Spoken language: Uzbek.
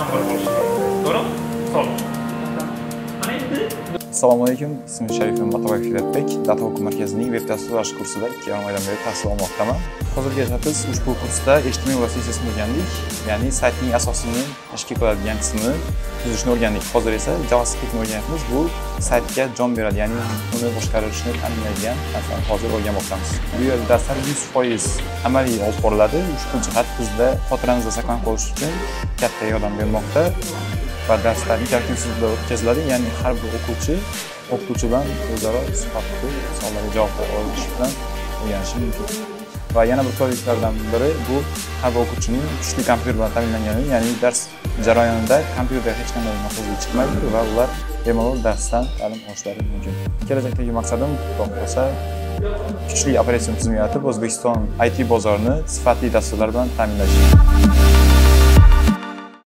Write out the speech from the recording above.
samba, assalomu alaykum. Ismim sharifim matobayev fidatbek data o'quv markazining veb dasturlash kursida ikki yarim oydan beri tahsil olmoqdaman hozirgacha biz ushbu kursda html va css o'rgandik ya'ni saytning asosini tashkil qiladigan qismini tuzishni o'rgandik hozir esa javascriptni o'rganyapmiz bu saytga jon beradi ya'ni uni boshqarishni ta'minlaydigan narsani hozir o'rganmoqdamiz bu yerda darslar yuz foiz amaliy olib boriladi ushbu jihat bizda xotiramizda saqlanib qolish uchun katta yordam bermoqda va darslar interaktiv usulda o'tkaziladi ya'ni har bir o'quvchi o'qituvchi bilan o'zaro suhbatda savollarga javob olish bilan o'rganishi mumkin va yana bir qulayliklardan biri bu har bir o'quvchining kuchli kompyuter bilan ta'minlangani ya'ni dars jarayonida kompyuter hech qanday nosozlik chiqmaydi va ular bemalol darsdan ta'lim olishlari mumkin kelajakdagi maqsadim xudo xohlasa kuchli operatsion tizim yaratib o'zbekiston it bozorini sifatli dasturlar bilan ta'minlash